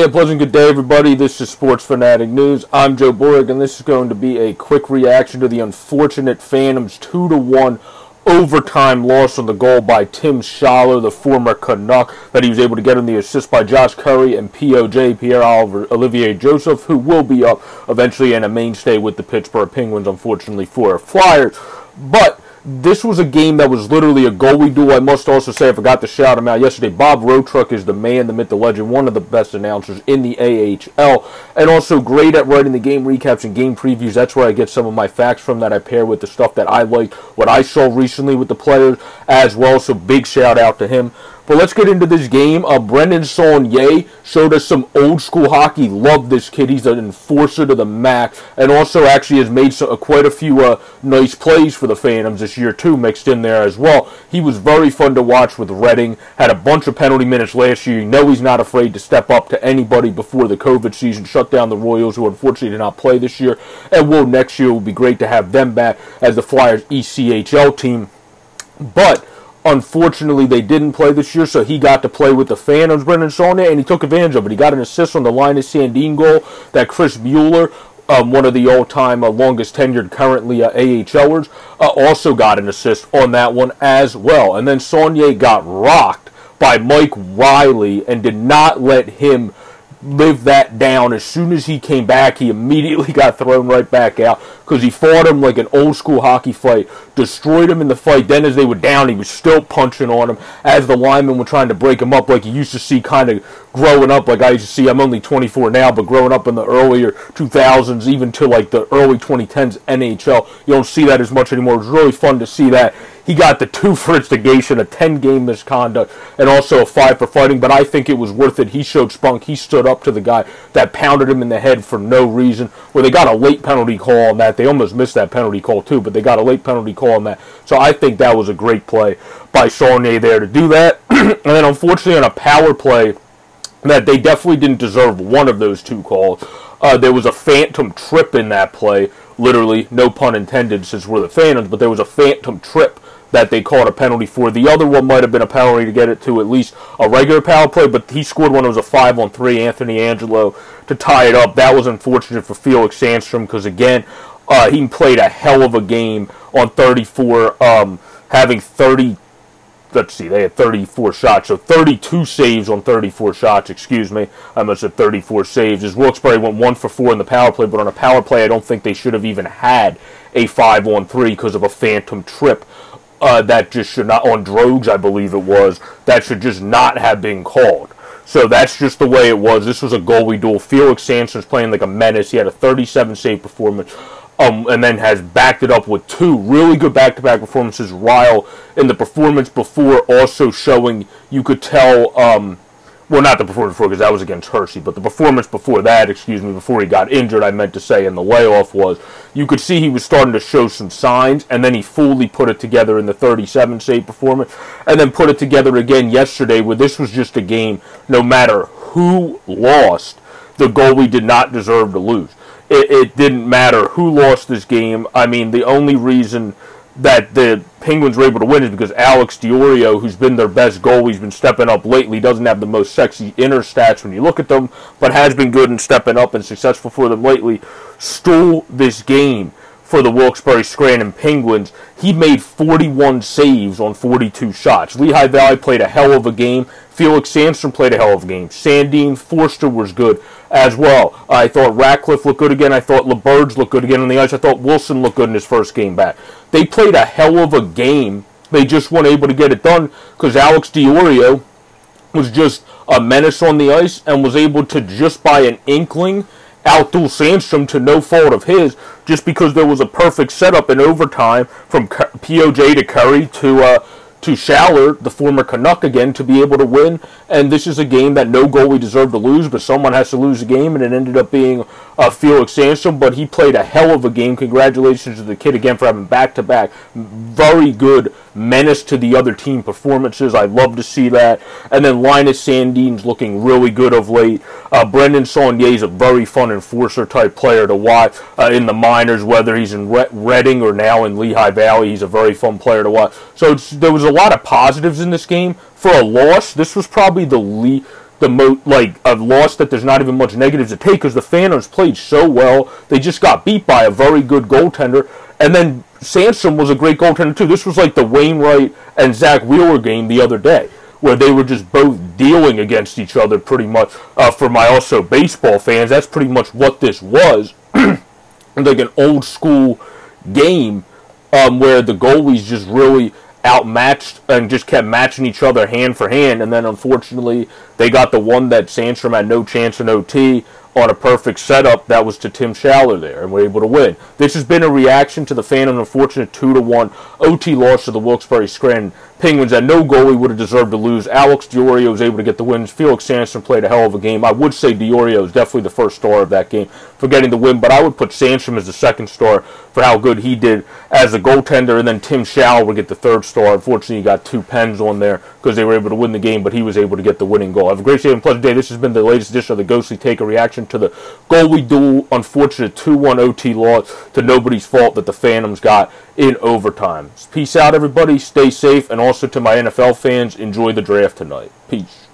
A pleasant good day, everybody. This is Sports Phanatic News. I'm Joe Borg, and this is going to be a quick reaction to the unfortunate Phantoms 2 to 1 overtime loss on the goal by Tim Schaller, the former Canuck, that he was able to get in the assist by Josh Curry and POJ, Pierre Oliver, Olivier Joseph, who will be up eventually and a mainstay with the Pittsburgh Penguins, unfortunately, for Flyers. But this was a game that was literally a goalie duel. I must also say, I forgot to shout him out yesterday. Bob Rotruck is the man, the myth, the legend, one of the best announcers in the AHL, and also great at writing the game recaps and game previews. That's where I get some of my facts from that I pair with the stuff that I like, what I saw recently with the players as well. So big shout out to him. But let's get into this game. Uh, Brendan Saunier showed us some old school hockey. Love this kid. He's an enforcer to the max, and also actually has made uh, quite a few uh, nice plays for the Phantoms this year too, mixed in there as well. He was very fun to watch with Reading. Had a bunch of penalty minutes last year. You know he's not afraid to step up to anybody before the COVID season. Shut down the Royals, who unfortunately did not play this year, and will next year. It will be great to have them back as the Flyers ECHL team. But Unfortunately, they didn't play this year, so he got to play with the Phantoms, Brendan Saunier, and he took advantage of it. He got an assist on the Linus Sandin goal that Chris Mueller, um, one of the all-time uh, longest tenured currently uh, AHLers, uh, also got an assist on that one as well. And then Saunier got rocked by Mike Riley and did not let him live that down. As soon as he came back, he immediately got thrown right back out because he fought him like an old school hockey fight, destroyed him in the fight. Then, as they were down, he was still punching on him as the linemen were trying to break him up, like you used to see kind of growing up. Like I used to see, I'm only 24 now, but growing up in the earlier 2000s, even to like the early 2010s NHL, you don't see that as much anymore. It was really fun to see that. He got the two for instigation, a 10 game misconduct, and also a five for fighting. But I think it was worth it. He showed spunk. He stood up to the guy that pounded him in the head for no reason. Where they got a late penalty call on that. They almost missed that penalty call too, but they got a late penalty call on that. So I think that was a great play by Saunier there to do that. and then unfortunately on a power play, that they definitely didn't deserve one of those two calls. Uh, there was a phantom trip in that play, literally, no pun intended since we're the Phantoms, but there was a phantom trip that they called a penalty for. The other one might have been a penalty to get it to at least a regular power play, but he scored one. It was a five on three. Anthony Angello to tie it up. That was unfortunate for Felix Sandstrom because again, uh, he played a hell of a game on 34, um, having 30 let's see, they had 34 shots, so 32 saves on 34 shots, excuse me. I must have 34 saves. As Wilkes-Barre went 1 for 4 in the power play, but on a power play, I don't think they should have even had a 5 on 3 because of a phantom trip uh, that just should not, on Drogs, I believe it was, that should just not have been called. So that's just the way it was. This was a goalie duel. Felix Sandstrom's playing like a menace. He had a 37 save performance. Um, and then has backed it up with two really good back-to-back performances. Ryle in the performance before also showing you could tell um, well, not the performance before because that was against Hershey, but the performance before that, excuse me, before he got injured, I meant to say, in the layoff was, you could see he was starting to show some signs, and then he fully put it together in the 37 save performance, and then put it together again yesterday, where this was just a game, no matter who lost, the goalie did not deserve to lose. It, it didn't matter who lost this game. I mean, the only reason that the Penguins were able to win is because Alex D'Orio, who's been their best goalie, he's been stepping up lately, doesn't have the most sexy inner stats when you look at them, but has been good and stepping up and successful for them lately, stole this game for the Wilkes-Barre Scranton Penguins. He made 41 saves on 42 shots. Lehigh Valley played a hell of a game. Felix Sandstrom played a hell of a game. Sandin Foerster was good as well. I thought Ratcliffe looked good again. I thought LeBurge looked good again on the ice. I thought Wilson looked good in his first game back. They played a hell of a game. They just weren't able to get it done because Alex D'Orio was just a menace on the ice and was able to just by an inkling outduel Sandstrom to no fault of his just because there was a perfect setup in overtime from POJ to Curry to uh, to Schaller, the former Canuck again, to be able to win. And this is a game that no goalie deserved to lose, but someone has to lose the game, and it ended up being uh, Felix Sandstrom. But he played a hell of a game. Congratulations to the kid again for having back-to-back very good menace to the other team performances. I love to see that. And then Linus Sandin's looking really good of late. Uh, Brendan Saunier is a very fun enforcer type player to watch uh, in the minors, whether he's in Reading or now in Lehigh Valley. He's a very fun player to watch. So there was a lot of positives in this game. For a loss, this was probably the least the mo like a loss that there's not even much negatives to take because the Phantoms played so well. They just got beat by a very good goaltender, and then Sandstrom was a great goaltender too. This was like the Wainwright and Zack Wheeler game the other day, where they were just both dealing against each other pretty much. Uh, for my also baseball fans, that's pretty much what this was, like an old school game um, where the goalies just really outmatched and just kept matching each other hand for hand. And then unfortunately, they got the one that Sandstrom had no chance in OT on a perfect setup that was to Tim Schaller there, and were able to win. This has been a reaction to the Phantom unfortunate 2 to 1 OT loss to the Wilkes-Barre Scranton Penguins that no goalie would have deserved to lose. Alex D'Orio was able to get the wins. Felix Sandstrom played a hell of a game. I would say D'Orio is definitely the first star of that game for getting the win, but I would put Sandstrom as the second star for how good he did as a goaltender, and then Tim Schaller would get the third star. Unfortunately, he got two pens on there because they were able to win the game, but he was able to get the winning goal. Have a great day and pleasant day. This has been the latest edition of the Ghostly Take, a reaction to the goalie duel, unfortunate 2-1 OT loss to nobody's fault that the Phantoms got in overtime. Peace out, everybody. Stay safe. And also to my NFL fans, enjoy the draft tonight. Peace.